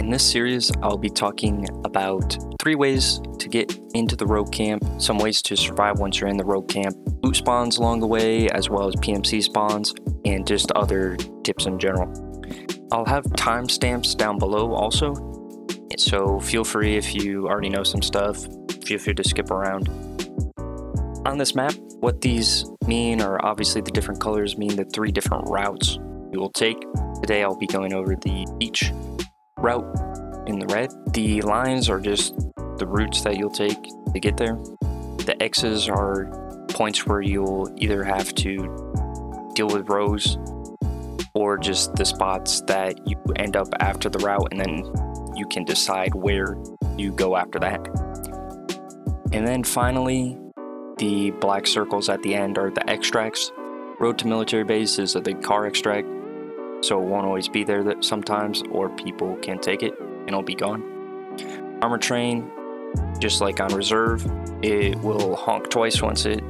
In this series, I'll be talking about three ways to get into the rogue camp, some ways to survive once you're in the rogue camp, loot spawns along the way, as well as PMC spawns, and just other tips in general. I'll have timestamps down below also, so feel free if you already know some stuff, feel free to skip around. On this map, what these mean are obviously the different colors mean the three different routes you will take. Today I'll be going over the beach route in the red. The lines are just the routes that you'll take to get there. The X's are points where you'll either have to deal with rogues or just the spots that you end up after the route and then you can decide where you go after that. And then finally, the black circles at the end are the extracts. Road to military base is the car extract, so it won't always be there that sometimes, or people can take it and it'll be gone. Armor train, just like on reserve, it will honk twice once it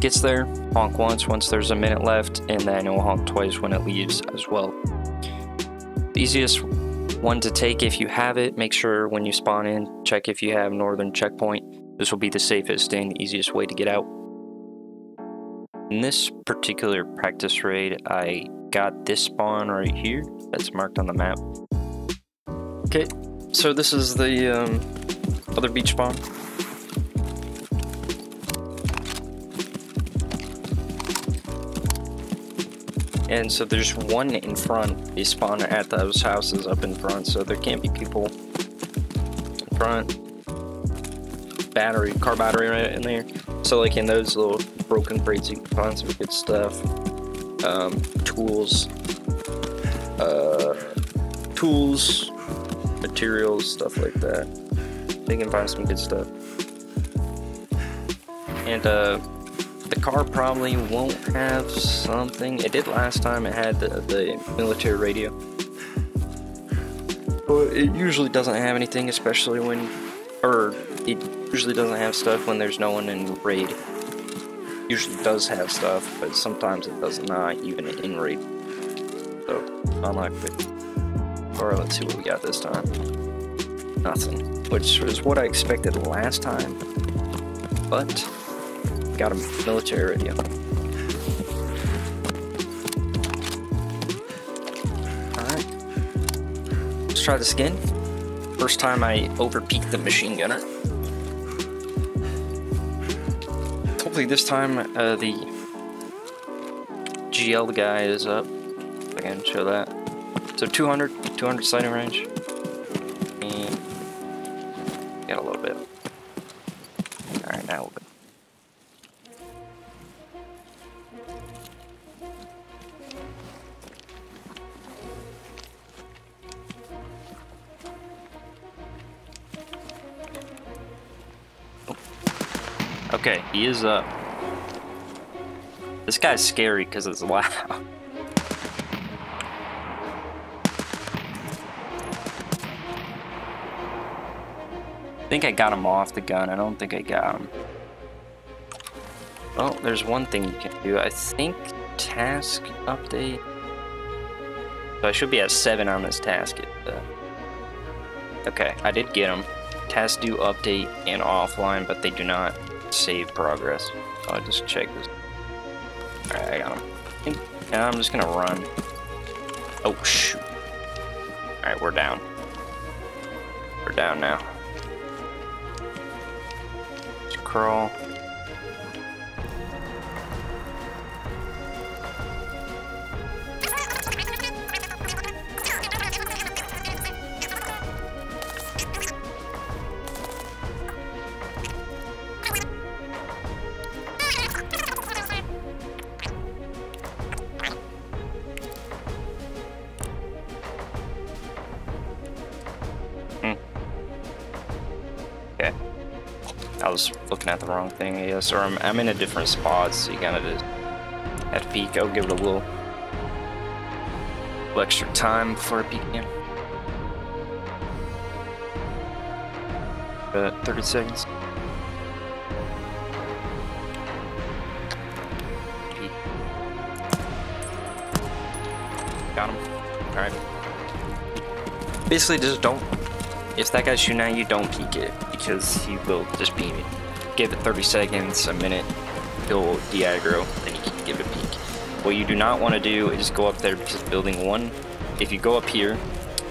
gets there, honk once once there's a minute left, and then it will honk twice when it leaves as well. The easiest one to take if you have it, make sure when you spawn in, check if you have northern checkpoint. This will be the safest and easiest way to get out. In this particular practice raid, I got this spawn right here that's marked on the map. Okay, so this is the um, other beach spawn. And so there's one in front. They spawn at those houses up in front, so there can't be people in front. Battery, car battery right in there. So like in those little broken crates, you can find some good stuff. Um, tools, uh, tools, materials, stuff like that. They can find some good stuff. And uh, the car probably won't have something. It did last time, it had the, the military radio. But it usually doesn't have anything, especially when, or it usually doesn't have stuff when there's no one in raid. Usually does have stuff, but sometimes it does not, even in raid. So, unlikely. Alright, let's see what we got this time. Nothing, which was what I expected last time. But got a military radio. Alright. Let's try this again. First time I overpeaked the machine gunner. This time uh, the GL guy is up. I can show that. So 200, 200 sighting range. And a little bit. Alright, now we'll go. Okay, he is up. This guy's scary because it's loud. I think I got him off the gun. I don't think I got him. Well, there's one thing you can do. I think task update. So I should be at 7 on this task. Uh, okay, I did get him. Tasks do update and offline, but they do not save progress. I'll just check this. Alright, I got him. Now I'm just gonna run. Oh, shoot. Alright, we're down. We're down now. Let's crawl. Looking at the wrong thing, I guess. Or I'm, I'm in a different spot, so you of just have to peek. I'll give it a little, extra time before I peek again. But 30 seconds. Got him. Alright. Basically, just don't. If that guy's shooting at you, don't peek it because he will just beam it. Give it 30 seconds, a minute, he'll de-aggro, then you can give it a peek. What you do not want to do is go up there because building one, if you go up here,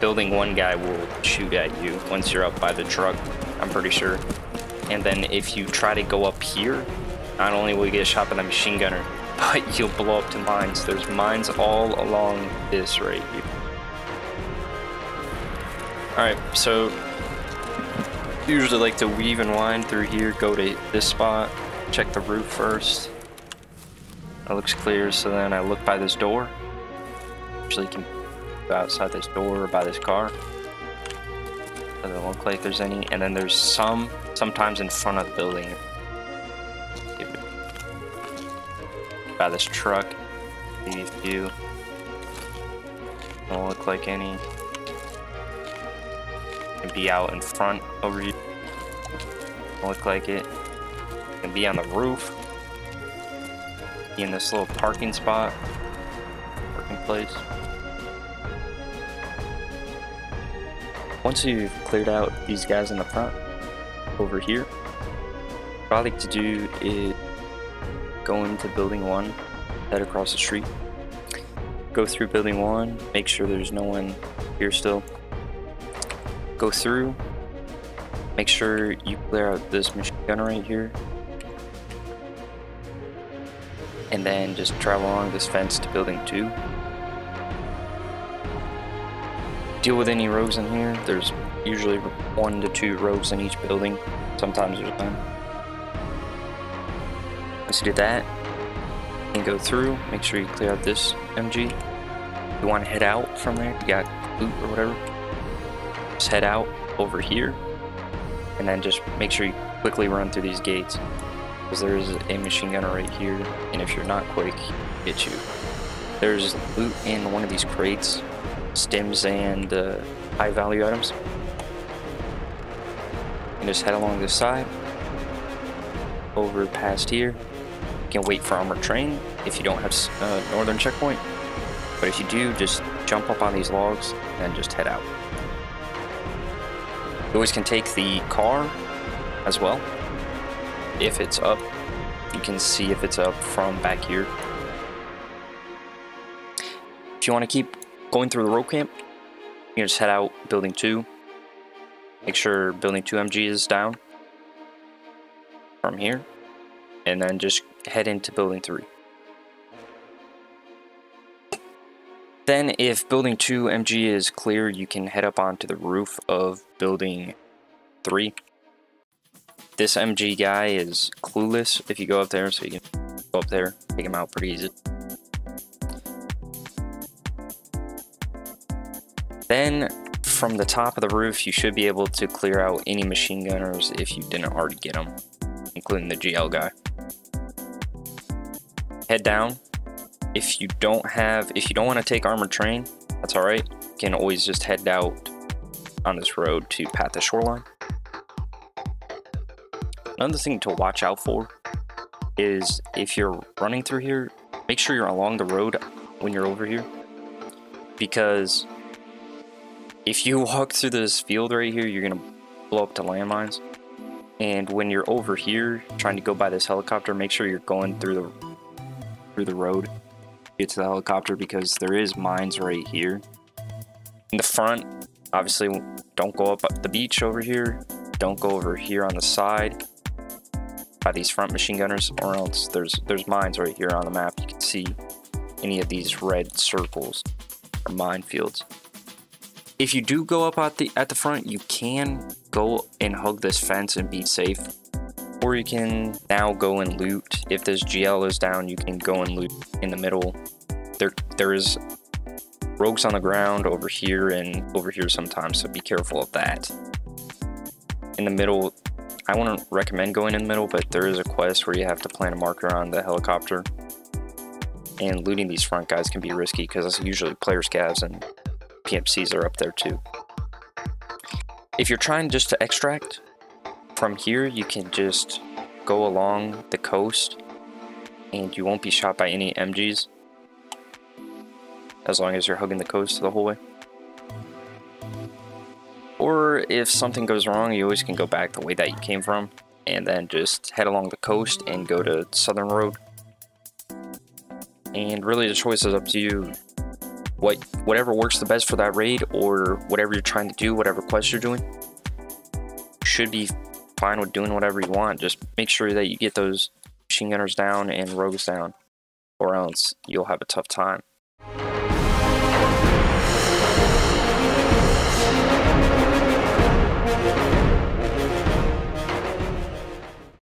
building one guy will shoot at you once you're up by the truck, I'm pretty sure. And then if you try to go up here, not only will you get shot by the machine gunner, but you'll blow up to mines. There's mines all along this right here. Alright, so usually like to weave and wind through here, go to this spot, check the roof first. That looks clear, so then I look by this door. Usually can go outside this door or by this car. Doesn't look like there's any. And then there's some, sometimes in front of the building. By this truck. A few. Don't look like any can be out in front over here. Look like it. Can be on the roof. Be in this little parking spot. Parking place. Once you've cleared out these guys in the front, over here, what I like to do is go into building one, head across the street, go through building one, make sure there's no one here still, go through, make sure you clear out this machine gun right here, and then just travel along this fence to building 2. Deal with any rogues in here, there's usually one to two rogues in each building, sometimes there's none. Once you did that, and go through, make sure you clear out this MG. You want to head out from there, you got loot or whatever, just head out over here and then just make sure you quickly run through these gates because there is a machine gunner right here and if you're not quick hit you. There's loot in one of these crates stems and uh, high value items. And just head along this side over past here. You can wait for armored train if you don't have uh, northern checkpoint. But if you do just jump up on these logs and just head out you always can take the car as well. If it's up, you can see if it's up from back here. If you want to keep going through the rogue camp, you can just head out building 2. Make sure building 2 MG is down from here. And then just head into building 3. Then if building 2 MG is clear, you can head up onto the roof of building 3. This MG guy is clueless if you go up there, so you can go up there, take him out pretty easy. Then from the top of the roof, you should be able to clear out any machine gunners if you didn't already get them, including the GL guy. Head down, if you don't have, if you don't want to take armored train, that's all right. You can always just head out on this road to Path the Shoreline. Another thing to watch out for is if you're running through here, make sure you're along the road when you're over here. Because if you walk through this field right here, you're going to blow up to landmines. And when you're over here trying to go by this helicopter, make sure you're going through the through the road get to the helicopter because there is mines right here. In the front, obviously don't go up the beach over here. Don't go over here on the side by these front machine gunners or else there's there's mines right here on the map. You can see any of these red circles or minefields. If you do go up at the at the front, you can go and hug this fence and be safe. Or you can now go and loot. If this GL is down, you can go and loot in the middle. There, there is rogues on the ground over here and over here sometimes, so be careful of that. In the middle, I wouldn't recommend going in the middle, but there is a quest where you have to plant a marker on the helicopter. And looting these front guys can be risky because usually player scavs and PMCs are up there too. If you're trying just to extract, from here, you can just go along the coast and you won't be shot by any MGs as long as you're hugging the coast the whole way. Or if something goes wrong, you always can go back the way that you came from and then just head along the coast and go to Southern Road. And really the choice is up to you. What whatever works the best for that raid or whatever you're trying to do, whatever quest you're doing, should be fine with doing whatever you want. Just make sure that you get those machine gunners down and rogues down, or else you'll have a tough time.